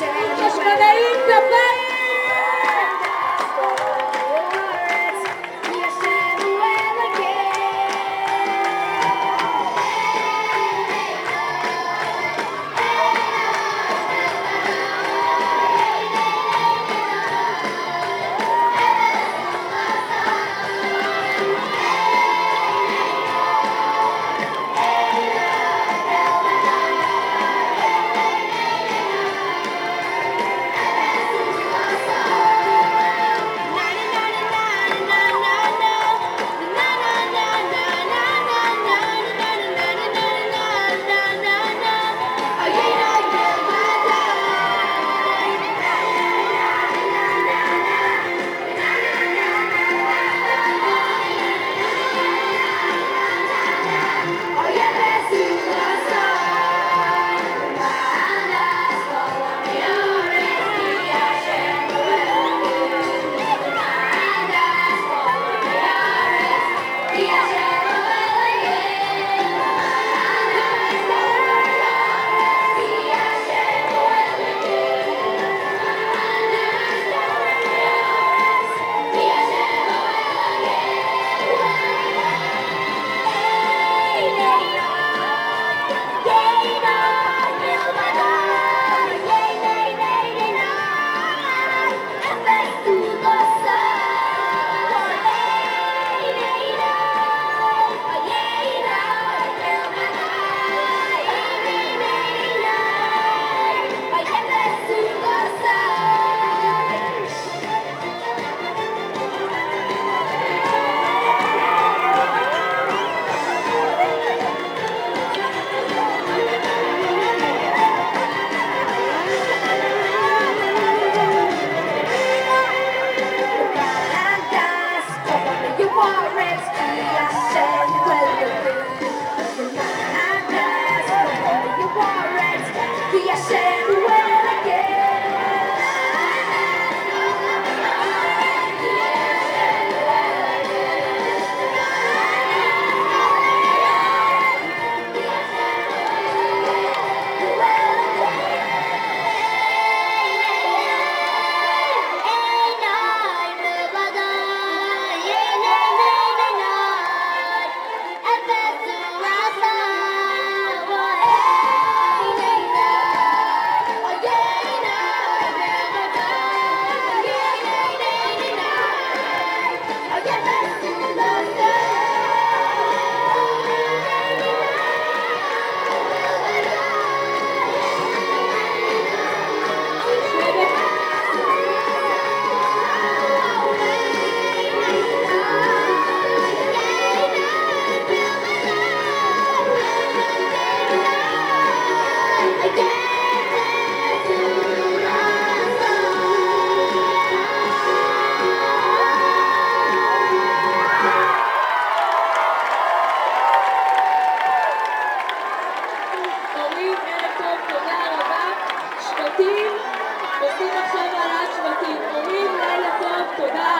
Cheshire, Cheshire, שבטים, עושים עכשיו העלאת שבטים. הורים, לילה טוב, תודה.